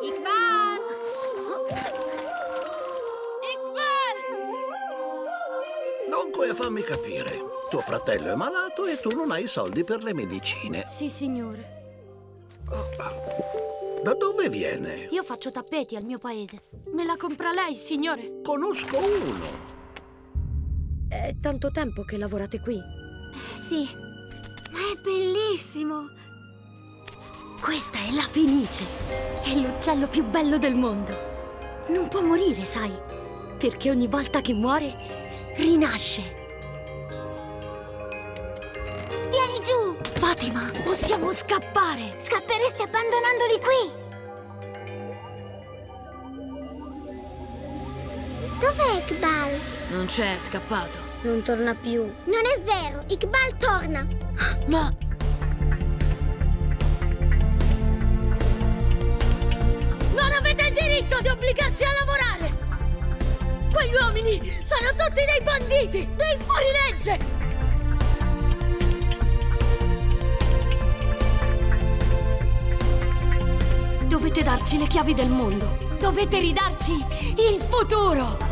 Iqbal! Iqbal! Dunque, fammi capire. Tuo fratello è malato e tu non hai soldi per le medicine. Sì, signore. Da dove viene? Io faccio tappeti al mio paese. Me la compra lei, signore? Conosco uno. È tanto tempo che lavorate qui. Eh, sì, ma è bellissimo. Questa è la fenice. È l'uccello più bello del mondo. Non può morire, sai? Perché ogni volta che muore, rinasce. Vieni giù! Fatima, possiamo scappare! Scapperesti abbandonandoli qui! Dov'è Iqbal? Non c'è, è scappato. Non torna più. Non è vero, Iqbal torna. Ma... Quegli uomini sono tutti dei banditi, dei fuorilegge! Dovete darci le chiavi del mondo. Dovete ridarci il futuro.